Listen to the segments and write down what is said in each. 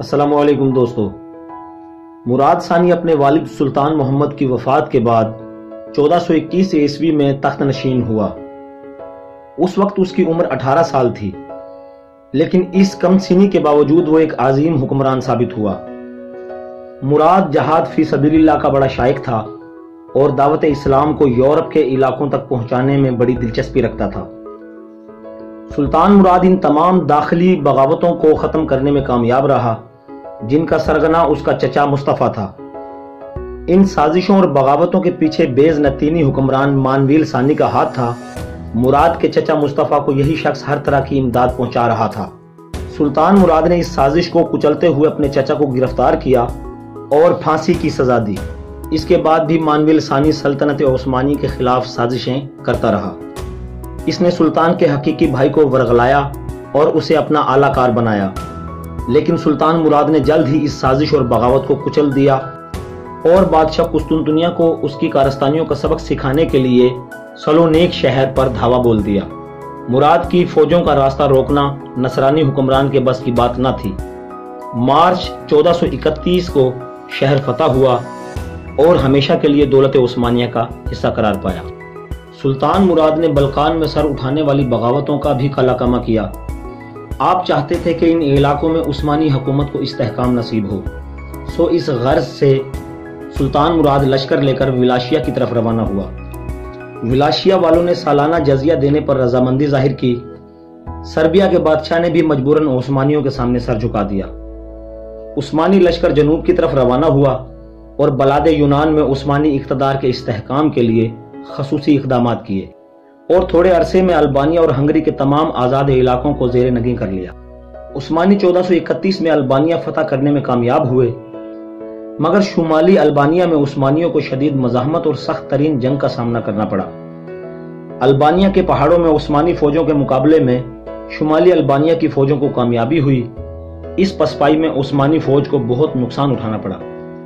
السلام علیکم دوستو۔ مراد ثانی اپنے والد سلطان محمد کی وفات کے بعد چودہ سو اکیس عیسوی میں تخت نشین ہوا۔ اس وقت اس کی عمر اٹھارہ سال تھی، لیکن اس کم سنی کے باوجود وہ ایک عظیم حکمران ثابت ہوا۔ مراد جہاد فی سبیل اللہ کا بڑا شائق تھا اور دعوت اسلام کو یورپ کے علاقوں تک پہنچانے میں بڑی دلچسپی رکھتا تھا۔ سلطان مراد ان تمام داخلی بغاوتوں کو ختم کرنے میں کامیاب رہا، جن کا سرگنا اس کا چچا مصطفیٰ تھا۔ ان سازشوں اور بغاوتوں کے پیچھے بیز نتینی حکمران مانویل ثانی کا ہاتھ تھا۔ مراد کے چچا مصطفیٰ کو یہی شخص ہر طرح کی امداد پہنچا رہا تھا۔ سلطان مراد نے اس سازش کو کچلتے ہوئے اپنے چچا کو گرفتار کیا اور پھانسی کی سزا دی۔ اس کے بعد بھی مانویل ثانی سلطنت عثمانی کے خلاف سازشیں کرتا رہا۔ اس نے سلطان کے حقیقی بھائی کو ورغلایا اور اسے اپنا اعلی کار بنایا۔ لیکن سلطان مراد نے جلد ہی اس سازش اور بغاوت کو کچل دیا اور بادشاہ قسطنطنیہ کو اس کی کارستانیوں کا سبق سکھانے کے لیے سلونیک شہر پر دھاوا بول دیا۔ مراد کی فوجوں کا راستہ روکنا نصرانی حکمران کے بس کی بات نہ تھی۔ مارچ چودہ سو اکتیس کو شہر فتح ہوا اور ہمیشہ کے لیے دولت عثمانیہ کا حصہ قرار پایا۔ سلطان مراد نے بلکان میں سر اٹھانے والی بغاوتوں کا بھی کلا کما کیا۔ آپ چاہتے تھے کہ ان علاقوں میں عثمانی حکومت کو استحکام نصیب ہو۔ سو اس غرض سے سلطان مراد لشکر لے کر ولاشیا کی طرف روانہ ہوا۔ ولاشیا والوں نے سالانہ جزیہ دینے پر رضامندی ظاہر کی۔ سربیا کے بادشاہ نے بھی مجبوراً عثمانیوں کے سامنے سر جھکا دیا۔ عثمانی لشکر جنوب کی طرف روانہ ہوا اور بلاد یونان میں عثمانی اقتدار کے استحکام کے لیے خصوصی اقدامات کیے اور تھوڑے عرصے میں البانیا اور ہنگری کے تمام آزاد علاقوں کو زیر نگی کر لیا۔ عثمانی چودہ سو اکتیس میں البانیا فتح کرنے میں کامیاب ہوئے، مگر شمالی البانیا میں عثمانیوں کو شدید مزاحمت اور سخت ترین جنگ کا سامنا کرنا پڑا۔ البانیا کے پہاڑوں میں عثمانی فوجوں کے مقابلے میں شمالی البانیا کی فوجوں کو کامیابی ہوئی۔ اس پسپائی میں عثمانی فوج کو بہت نقصان اٹھانا پڑا۔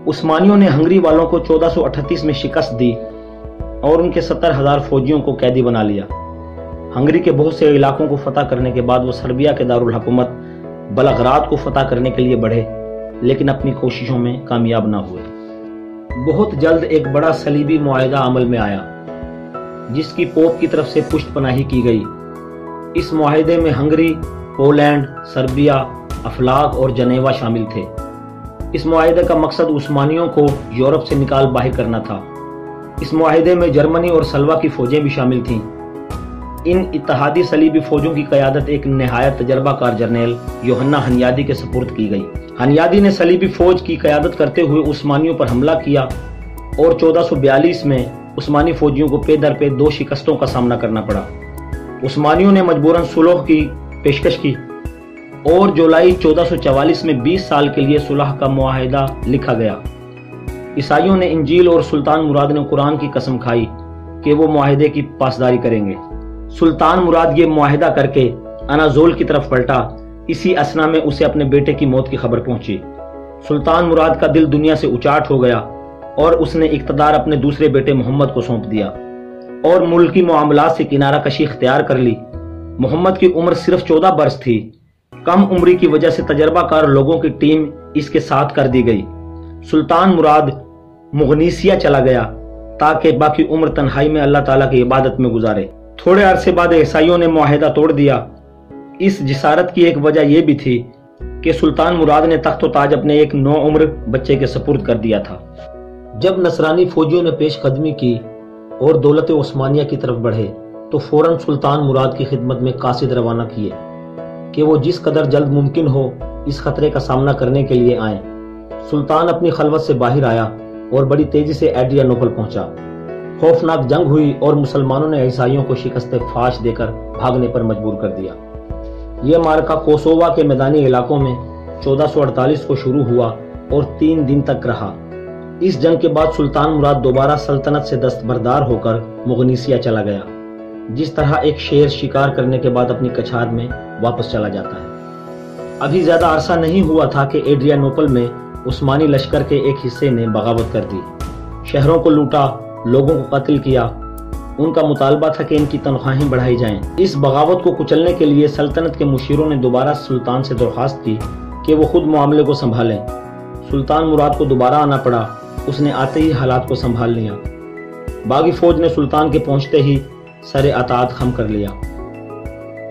عثمانیوں نے ہنگری والوں کو چودہ سو اٹھتیس میں شکست دی۔ اور ان کے ستر ہزار فوجیوں کو قیدی بنا لیا۔ ہنگری کے بہت سے علاقوں کو فتح کرنے کے بعد وہ سربیا کے دارالحکومت بلغرات کو فتح کرنے کے لیے بڑھے، لیکن اپنی کوششوں میں کامیاب نہ ہوئے۔ بہت جلد ایک بڑا سلیبی معاہدہ عمل میں آیا، جس کی پوپ کی طرف سے پشت پناہی کی گئی۔ اس معاہدے میں ہنگری، پولینڈ، سربیا، افلاق اور جنیوا شامل تھے۔ اس معاہدے کا مقصد عثمانیوں کو یورپ سے نکال باہر کرنا تھا۔ اس معاہدے میں جرمنی اور سلوا کی فوجیں بھی شامل تھیں۔ ان اتحادی صلیبی فوجوں کی قیادت ایک نہایت تجربہ کار جرنیل یوہنا ہنیادی کے سپرد کی گئی۔ ہنیادی نے صلیبی فوج کی قیادت کرتے ہوئے عثمانیوں پر حملہ کیا اور چودہ سو بیالیس میں عثمانی فوجیوں کو پے در پہ دو شکستوں کا سامنا کرنا پڑا۔ عثمانیوں نے مجبوراً سلوح کی پیشکش کی اور جولائی چودہ سو چوالیس میں بیس سال کے لیے صلح کا معاہدہ لکھا گیا۔ عیسائیوں نے انجیل اور سلطان مراد نے قرآن کی قسم کھائی کہ وہ معاہدے کی پاسداری کریں گے۔ سلطان مراد یہ معاہدہ کر کے انازول کی طرف پلٹا۔ اسی اسنا میں اسے اپنے بیٹے کی موت کی خبر پہنچی۔ سلطان مراد کا دل دنیا سے اچاٹ ہو گیا اور اس نے اقتدار اپنے دوسرے بیٹے محمد کو سونپ دیا۔ اور ملکی معاملات سے کنارہ کشی اختیار کر لی۔ محمد کی عمر صرف چودہ برس تھی۔ کم عمری کی وجہ سے تجربہ کار لوگوں کی ٹیم اس کے ساتھ کر دی گئی۔ سلطان مراد مغنیسیا چلا گیا تاکہ باقی عمر تنہائی میں اللہ تعالیٰ کی عبادت میں گزارے۔ تھوڑے عرصے بعد عیسائیوں نے معاہدہ توڑ دیا۔ اس جسارت کی ایک وجہ یہ بھی تھی کہ سلطان مراد نے تخت و تاج اپنے ایک نو عمر بچے کے سپرد کر دیا تھا۔ جب نصرانی فوجیوں نے پیش قدمی کی اور دولت عثمانیہ کی طرف بڑھے تو فوراً سلطان مراد کی خدمت میں قاصد روانہ کیے کہ وہ جس قدر جلد ممکن ہو اس خطرے کا سامنا کرنے کے لیے آئیں۔ سلطان اپنی خلوت سے باہر آیا اور بڑی تیزی سے ایڈریا نوپل پہنچا۔ خوفناک جنگ ہوئی اور مسلمانوں نے عیسائیوں کو شکست فاش دے کر بھاگنے پر مجبور کر دیا۔ یہ مارکا کوسووا کے میدانی علاقوں میں چودہ سو اڑتالیس کو شروع ہوا اور تین دن تک رہا۔ اس جنگ کے بعد سلطان مراد دوبارہ سلطنت سے دستبردار ہو کر مغنیسیا چلا گیا۔ جس طرح ایک شیر شکار کرنے کے بعد اپنی کچھاد میں واپس چلا جاتا ہے۔ ابھی زیادہ عرصہ نہیں ہوا تھا کہ ایڈریا نوپل میں عثمانی لشکر کے ایک حصے نے بغاوت کر دی۔ شہروں کو لوٹا، لوگوں کو قتل کیا۔ ان کا مطالبہ تھا کہ ان کی تنخواہیں بڑھائی جائیں۔ اس بغاوت کو کچلنے کے لیے سلطنت کے مشیروں نے دوبارہ سلطان سے درخواست کی کہ وہ خود معاملے کو سنبھالیں۔ سلطان مراد کو دوبارہ آنا پڑا۔ اس نے آتے ہی حالات کو سنبھال لیا۔ باغی فوج نے سلطان کے پہنچتے ہی سر اطاعت خم کر لیا۔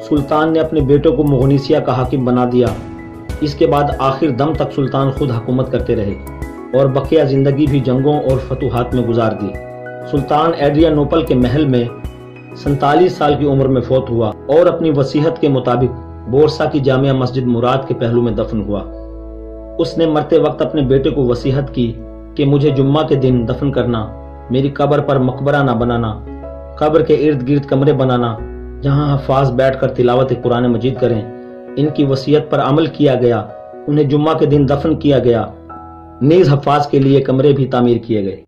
سلطان نے اپنے بیٹوں کو مغنیسیہ کا حاکم بنا دیا۔ اس کے بعد آخر دم تک سلطان خود حکومت کرتے رہے اور بقیہ زندگی بھی جنگوں اور فتوحات میں گزار دی۔ سلطان ایڈریا نوپل کے محل میں سنتالیس سال کی عمر میں فوت ہوا اور اپنی وسیحت کے مطابق بورسا کی جامعہ مسجد مراد کے پہلو میں دفن ہوا۔ اس نے مرتے وقت اپنے بیٹے کو وسیحت کی کہ مجھے جمعہ کے دن دفن کرنا، میری قبر پر مقبرہ نہ بنانا، قبر کے ارد گرد کمرے بنانا، جہاں حفاظ بیٹھ کر تلاوت قرآن مجید کریں۔ ان کی وسیعت پر عمل کیا گیا، انہیں جمعہ کے دن دفن کیا گیا۔ نیز حفاظ کے لیے کمرے بھی تعمیر کیے گئے۔